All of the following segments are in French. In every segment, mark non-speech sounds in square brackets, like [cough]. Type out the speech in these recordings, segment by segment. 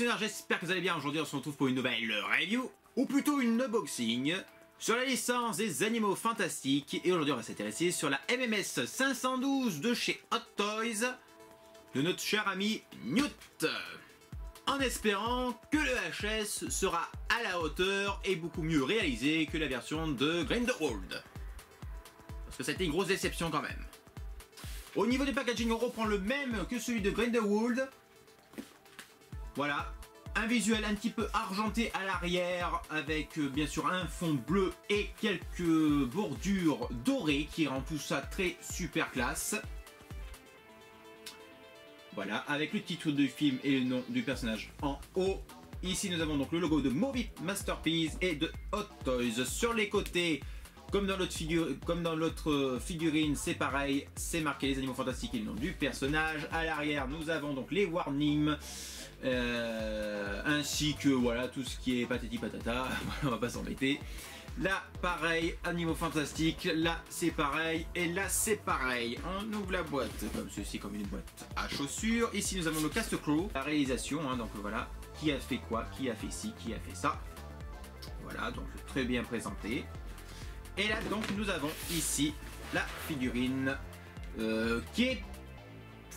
collectionneurs, j'espère que vous allez bien. Aujourd'hui, on se retrouve pour une nouvelle review, ou plutôt une unboxing, sur la licence des animaux fantastiques. Et aujourd'hui, on va s'intéresser sur la MMS 512 de chez Hot Toys, de notre cher ami Newt. En espérant que le HS sera à la hauteur et beaucoup mieux réalisé que la version de Grindelwald. Parce que ça a été une grosse déception quand même. Au niveau du packaging, on reprend le même que celui de Grindelwald. Voilà, un visuel un petit peu argenté à l'arrière avec euh, bien sûr un fond bleu et quelques bordures dorées qui rend tout ça très super classe. Voilà, avec le titre du film et le nom du personnage en haut. Ici nous avons donc le logo de Movie Masterpiece et de Hot Toys. Sur les côtés, comme dans l'autre l'autre figurine, c'est pareil, c'est marqué les animaux fantastiques et le nom du personnage. À l'arrière, nous avons donc les warnings, euh, ainsi que voilà tout ce qui est patati patata. [laughs] on va pas s'embêter. Là, pareil, animaux fantastiques. Là, c'est pareil. Et là, c'est pareil. On ouvre la boîte comme ceci, comme une boîte à chaussures. Ici, nous avons le cast crew, la réalisation. Hein, donc voilà, qui a fait quoi, qui a fait ci, qui a fait ça. Voilà, donc très bien présenté. Et là donc nous avons ici la figurine euh, qui est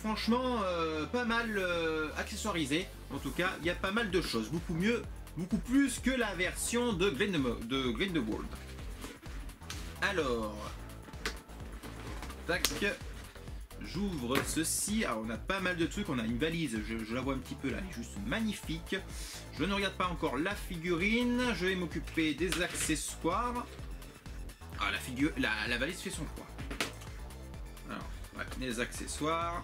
franchement euh, pas mal euh, accessoirisée. En tout cas, il y a pas mal de choses, beaucoup mieux, beaucoup plus que la version de Grindelwald. Alors, tac, j'ouvre ceci. Alors on a pas mal de trucs, on a une valise, je, la vois un petit peu là, elle est juste magnifique. Je ne regarde pas encore la figurine, je vais m'occuper des accessoires. Ah, la, figure, la, valise fait son poids. Alors, les accessoires.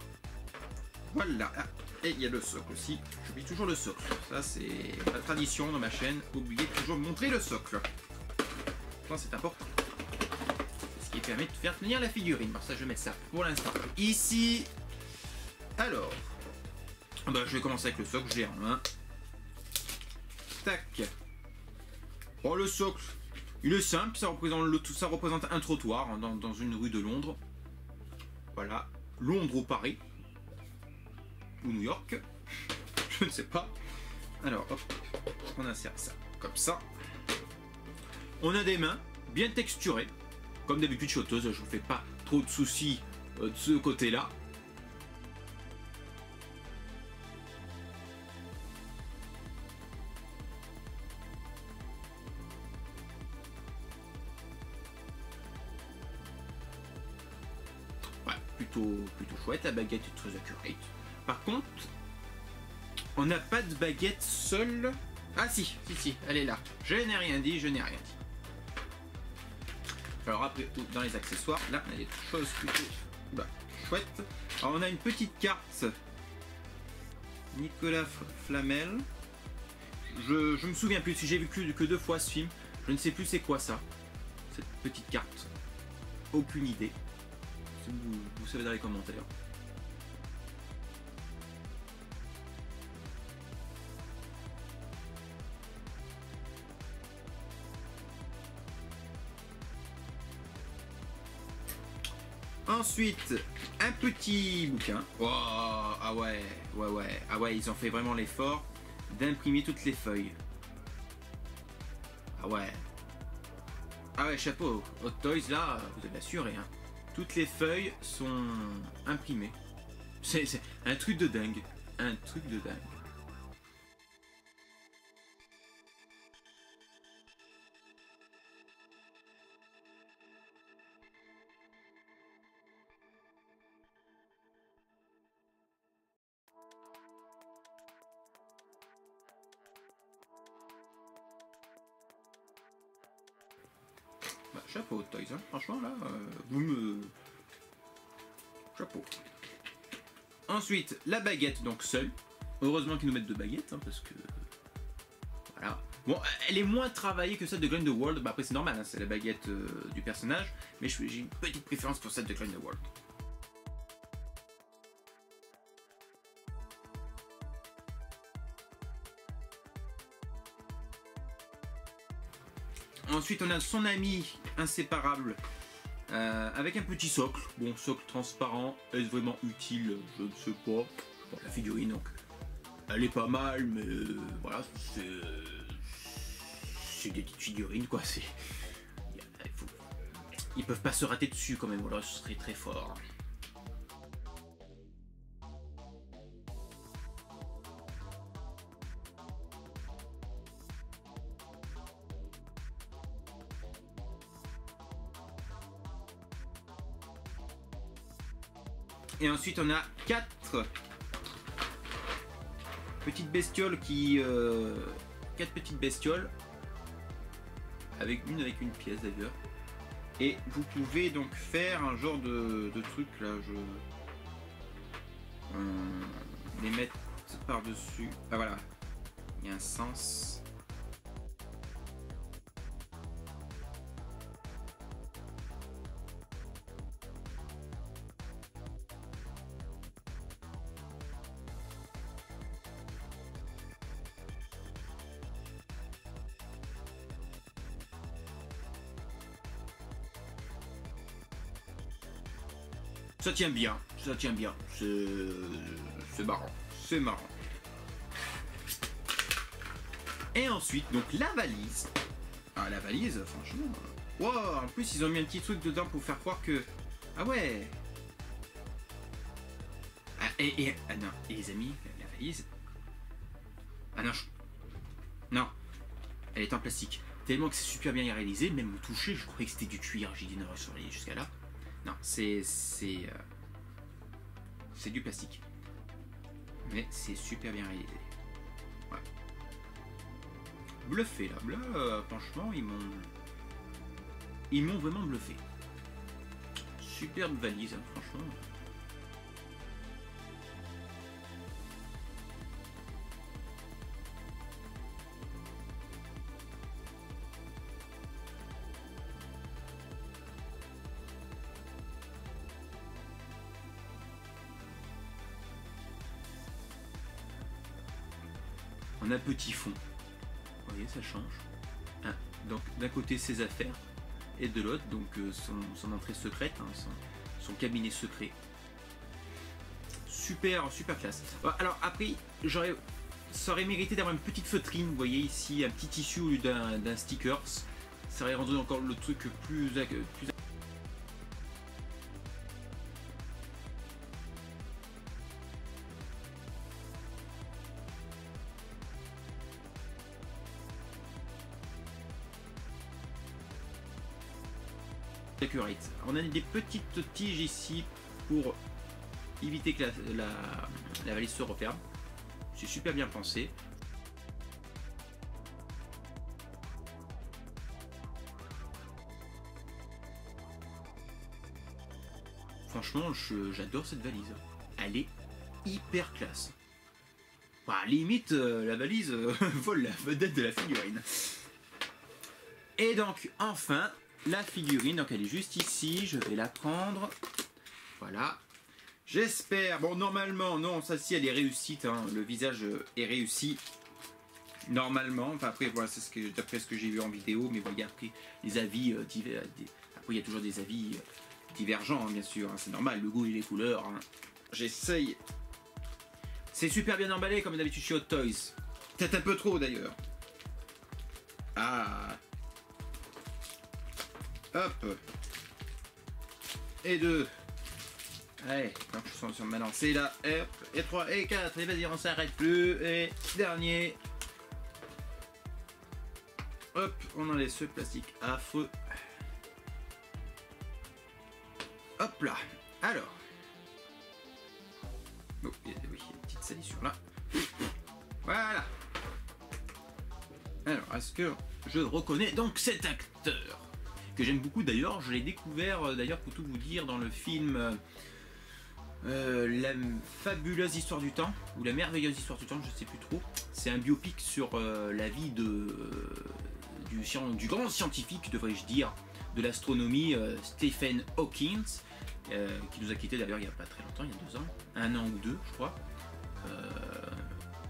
Voilà. Ah, et il y a le socle aussi. J'oublie toujours le socle. Ça, c'est la tradition dans ma chaîne. Oubliez toujours montrer le socle. c'est important. Ce qui permet de faire tenir la figurine. Alors ça, je vais mettre ça pour l'instant. Ici. Alors. Bah, je vais commencer avec le socle. J'ai en main. Tac. Oh, le socle. Il est simple, ça représente, ça représente un trottoir hein, dans, une rue de Londres. Voilà, Londres ou Paris. Ou New York. [laughs] Je ne sais pas. Alors, hop, on insère ça comme ça. On a des mains bien texturées. Comme d'habitude, choteuse, je ne fais pas trop de soucis euh, de ce côté-là. plutôt, chouette. La baguette est très accurate. Par contre, on n'a pas de baguette seule. Ah si, si, si, elle est là. Je n'ai rien dit, je n'ai rien dit. Alors après, dans les accessoires, là, on a des choses plutôt bah, chouettes. Alors on a une petite carte Nicolas Flamel. Je, je me souviens plus, si j'ai vu que, que deux fois ce film, je ne sais plus c'est quoi ça, cette petite carte. Aucune idée vous, savez dans les commentaires. Ensuite, un petit bouquin. Oh, ah ouais, ouais, ouais. Ah ouais, ils ont fait vraiment l'effort d'imprimer toutes les feuilles. Ah ouais. Ah ouais, chapeau. Hot Toys, là, vous avez assuré, hein. Toutes les feuilles sont imprimées. C'est un truc de dingue. Un truc de dingue. Chapeau Toys, franchement là, euh, vous me... Chapeau. Ensuite, la baguette, donc seule. Heureusement qu'ils nous mettent deux baguettes, hein, parce que... Voilà. Bon, elle est moins travaillée que celle de Grindelwald, bah après c'est normal, hein, c'est la baguette euh, du personnage, mais j'ai une petite préférence pour celle de Grindelwald. Ensuite, on a son ami inséparable euh, avec un petit socle. Bon, socle transparent, est-ce vraiment utile? Je ne sais pas. la figurine, donc. Elle est pas mal, mais euh, voilà, c'est. C'est des petites figurines, quoi. C'est. Ils peuvent pas se rater dessus, quand même. Voilà, ce serait très fort. Et ensuite, on a quatre petites bestioles qui. euh, quatre petites bestioles. Avec une avec une pièce d'ailleurs. Et vous pouvez donc faire un genre de, truc là. Je. Les mettre par-dessus. Ah voilà. Il y a un sens. Ça tient bien, ça tient bien. C'est marrant, c'est marrant. Et ensuite, donc la valise. Ah, la valise, franchement. Wow, en plus, ils ont mis un petit truc dedans pour faire croire que. Ah ouais. Ah, et, ah non, et les amis, la valise. Ah non, non, elle est en plastique. Tellement que c'est super bien réalisé, même au toucher, je croyais que c'était du cuir. J'ai dit non, allé jusqu'à là. Non, c'est c'est euh, c'est du plastique. Mais c'est super bien réalisé. Ouais. Bluffé là, là euh, franchement ils m'ont ils m'ont vraiment bluffé. Superbe valise, hein, franchement. On a petit fond. Vous voyez, ça change. Ah, donc d'un côté ses affaires et de l'autre donc euh, son, entrée secrète, hein, son, cabinet secret. Super, super classe. Bon, Alors après, j'aurais, ça aurait mérité d'avoir une petite feutrine. Vous voyez ici un petit tissu au lieu d'un, stickers. Ça aurait rendu encore le truc plus On a des petites tiges ici pour éviter que la, valise se referme. C'est super bien pensé. Franchement, j'adore cette valise. Elle est hyper classe. Bah, limite, euh, la valise euh, [laughs] vole la vedette de la figurine. Et donc, enfin, la figurine, donc elle est juste ici, je vais la prendre. Voilà. J'espère, bon normalement, non, ça ci elle est réussite, hein, le visage euh, est réussi. Normalement, enfin après voilà, c'est ce que d'après ce que j'ai vu en vidéo, mais bon, après les avis euh, divers, des- après il y a toujours des avis euh, divergents, hein, bien sûr, hein, c'est normal, le goût et les couleurs. J'essaye. C'est super bien emballé comme d'habitude chez Hot Toys. Peut-être un peu trop d'ailleurs. Ah, Hop. Et deux. Allez, donc je sens sur ma lancée là. Hop. Et trois et quatre. Et vas-y, on s'arrête plus. Et dernier. Hop, on enlève ce plastique affreux. Hop là. Alors. Oh, oui, il y a une petite salissure là. Voilà. Alors, est-ce que je reconnais donc cet acteur? Que j'aime beaucoup d'ailleurs. Je l'ai découvert euh, d'ailleurs pour tout vous dire dans le film euh, euh, La fabuleuse histoire du temps ou La merveilleuse histoire du temps, je sais plus trop. C'est un biopic sur la vie de du, grand scientifique, devrais-je dire, de l'astronomie Stephen Hawking, qui nous a quitté d'ailleurs il n'y a pas très longtemps, il y a deux ans, un an ou deux, je crois.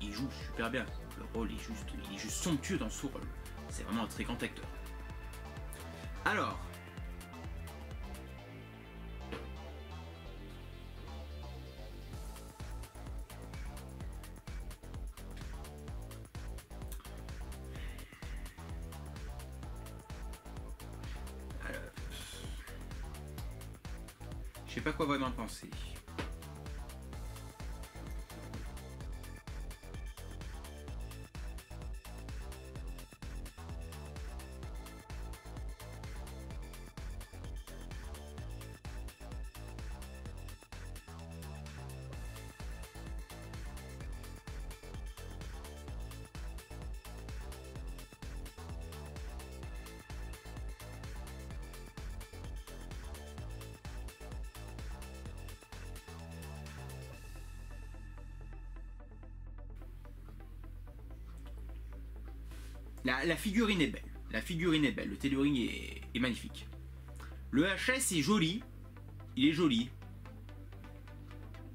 Il joue super bien. Le rôle est juste, il est juste somptueux dans ce rôle. C'est vraiment un très grand acteur. Alors. Je sais pas quoi vraiment penser. La, figurine est belle. La figurine est belle. Le tailoring est, magnifique. Le HS est joli. Il est joli.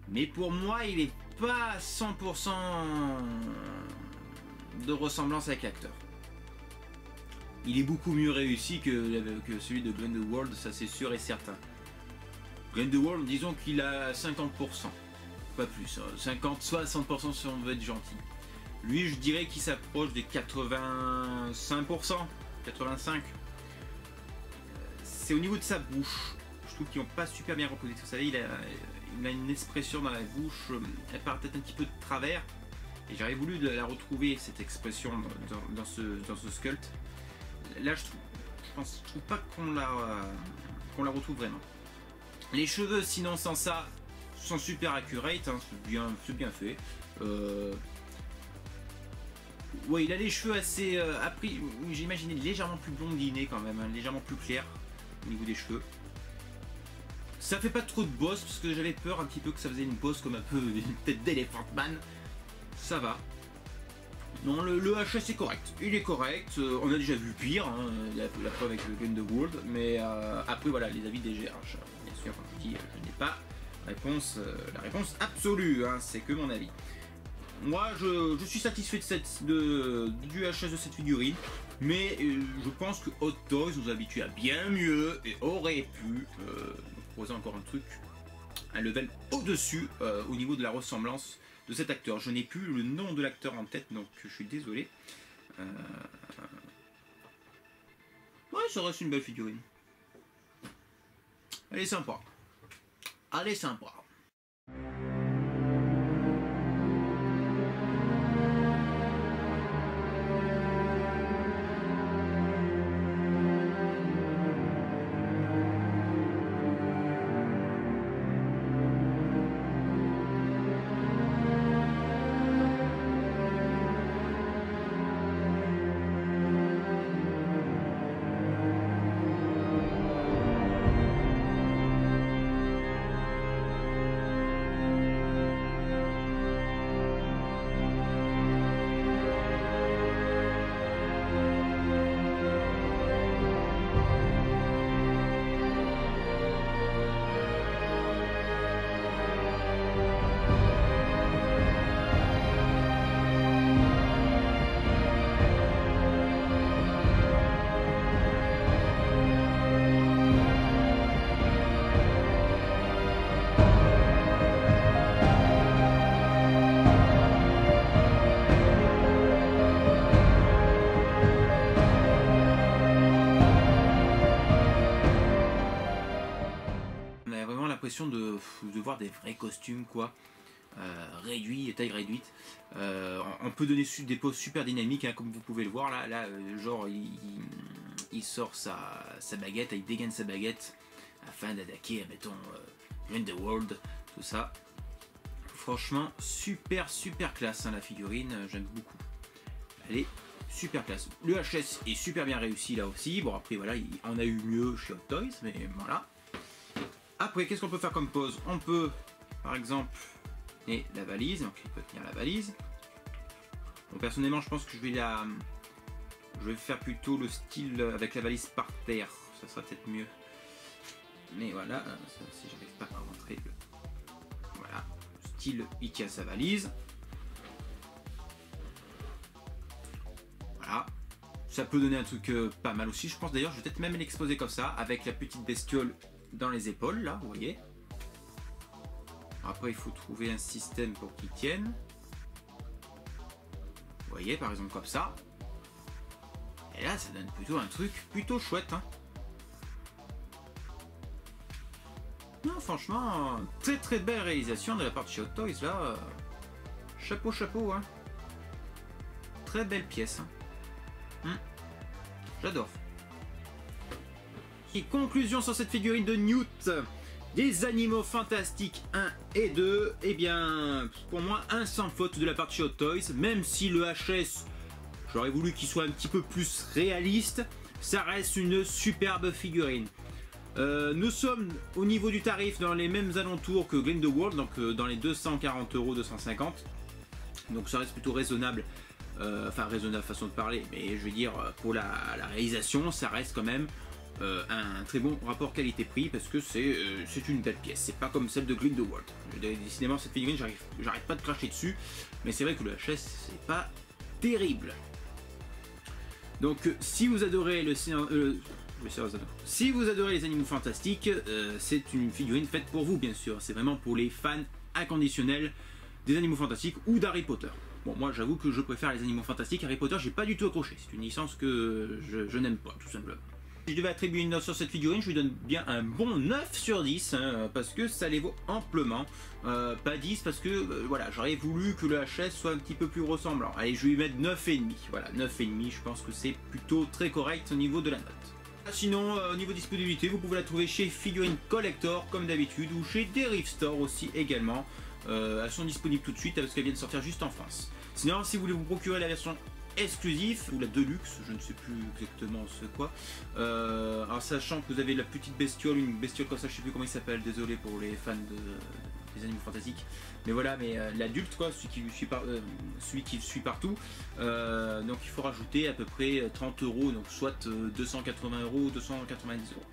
Mais pour moi, il est pas 100% de ressemblance avec l'acteur. Il est beaucoup mieux réussi que, celui de Grindelwald, ça c'est sûr et certain. Grindelwald, disons qu'il a 50%. Pas plus. 50-60% si on veut être gentil. Lui, je dirais qu'il s'approche des 85%, 85%. C'est au niveau de sa bouche. Je trouve qu'ils n'ont pas super bien reposé. Vous savez, il a, une expression dans la bouche. Elle part peut-être un petit peu de travers. Et j'aurais voulu la retrouver, cette expression, dans, ce, sculpt. Là, je trouve, pense, trouve pas qu'on la, qu'on la retrouve vraiment. Les cheveux, sinon, sans ça, sont super accurate. Hein. c'est bien, bien fait. Euh, Ouais, il a les cheveux assez. Euh, appris, légèrement plus blondiné quand même, hein, légèrement plus clair au niveau des cheveux. Ça fait pas trop de boss parce que j'avais peur un petit peu que ça faisait une bosse comme un peu [laughs] une tête d'éléphant man. Ça va. Non, le, HS est correct. Il est correct. Euh, on a déjà vu pire, hein, la, preuve avec le Gun de World. Mais euh, après, voilà, les avis des GH. Bien sûr, comme je dis, je n'ai pas réponse, la réponse absolue. Hein, c'est que mon avis. Moi, je, suis satisfait du HS de cette figurine, mais euh, je pense que Hot Toys nous habitue à bien mieux et aurait pu euh, nous proposer encore un truc, un level au-dessus euh, au niveau de la ressemblance de cet acteur. Je n'ai plus le nom de l'acteur en tête, donc je suis désolé. Ouais, ça reste une belle figurine. Elle est sympa. Elle est sympa. Voir des vrais costumes, quoi. Euh, réduits, taille réduite. Euh, on peut donner des poses super dynamiques, hein, comme vous pouvez le voir là. Là, euh, genre, il, sort sa, sa, baguette, il dégaine sa baguette afin d'attaquer, mettons, the World, tout ça. Franchement, super, super classe hein, la figurine, j'aime beaucoup. Elle est super classe. Le HS est super bien réussi là aussi. Bon, après, voilà, il en a eu mieux chez Hot Toys, mais voilà. Après, qu'est-ce qu'on peut faire comme pose On peut, par exemple, et la valise, donc il peut tenir la valise. Bon, personnellement, je pense que je vais la, je vais faire plutôt le style avec la valise par terre, ça sera peut-être mieux. Mais voilà, si j'arrive pas à rentrer le, voilà, style, il tient sa valise. Voilà, ça peut donner un truc euh, pas mal aussi. Je pense d'ailleurs, je vais peut-être même l'exposer comme ça, avec la petite bestiole dans les épaules, là, vous voyez. Après, il faut trouver un système pour qu'il tienne. Voyez, par exemple, comme ça. Et là, ça donne plutôt un truc plutôt chouette. Hein. Non, franchement, très très belle réalisation de la part de chez Hot Toys là. Chapeau, chapeau, hein. Très belle pièce. hein. Hum. J'adore. Conclusion sur cette figurine de Newt. Des animaux fantastiques 1 et 2. Eh bien, pour moi, un sans faute de la part de chez Hot Toys. Même si le HS, j'aurais voulu qu'il soit un petit peu plus réaliste, ça reste une superbe figurine. Euh, nous sommes au niveau du tarif dans les mêmes alentours que Grindelwald, donc euh, dans les 240 euros, 250. Donc ça reste plutôt raisonnable. Euh, enfin, raisonnable façon de parler, mais je veux dire, pour la réalisation, ça reste quand même euh, un très bon rapport qualité-prix parce que c'est euh, c'est une belle pièce. C'est pas comme celle de Grindelwald. Décidément, cette figurine, j'arrive j'arrête pas de cracher dessus, mais c'est vrai que le HS, c'est pas terrible. Donc, euh, si vous adorez le si vous adorez les animaux fantastiques, c'est une figurine faite pour vous, bien sûr. C'est vraiment pour les fans inconditionnels des animaux fantastiques ou d'Harry Potter. Bon, moi, j'avoue que je préfère les animaux fantastiques. Harry Potter, j'ai pas du tout accroché. C'est une licence que je n'aime pas, tout simplement. Si je devais attribuer une note sur cette figurine, je lui donne bien un bon 9 sur 10, hein, parce que ça les vaut amplement. Euh, pas 10 parce que euh, voilà, j'aurais voulu que le HS soit un petit peu plus ressemblant. Allez, je vais lui mettre 9,5. Voilà, 9,5, je pense que c'est plutôt très correct au niveau de la note. Ah, Sinon, euh, au niveau disponibilité, vous pouvez la trouver chez Figurine Collector comme d'habitude ou chez Derive Store aussi également. Elles sont disponibles tout de suite parce qu'elles viennent de sortir juste en France. Sinon, si vous voulez vous procurer la version exclusive ou la deluxe, je ne sais plus exactement ce quoi. Euh, en sachant que vous avez la petite bestiole, une bestiole comme ça, je sais plus comment il s'appelle, désolé pour les fans de, des animaux fantastiques. Mais voilà, mais euh, l'adulte quoi, celui qui le suit, euh, suit partout. Euh, donc il faut rajouter à peu près 30 euros, donc soit euh, 280 euros, 290 euros.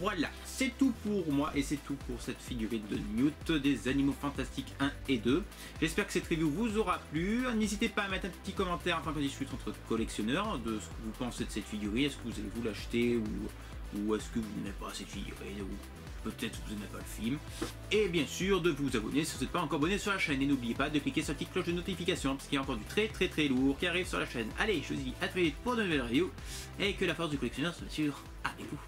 Voilà, c'est tout pour moi et c'est tout pour cette figurine de Newt des Animaux Fantastiques 1 et 2. J'espère que cette review vous aura plu. N'hésitez pas à mettre un petit commentaire afin qu'on discute entre collectionneurs de ce que vous pensez de cette figurine. Est-ce que vous allez vous l'acheter ou, est-ce que vous n'aimez pas cette figurine ou peut-être vous n'aimez pas le film? Et bien sûr de vous abonner si vous n'êtes pas encore abonné sur la chaîne. Et n'oubliez pas de cliquer sur la petite cloche de notification parce qu'il y a encore du très très très lourd qui arrive sur la chaîne. Allez, je vous dis à très vite pour de nouvelles reviews et que la force du collectionneur soit sûre avec vous.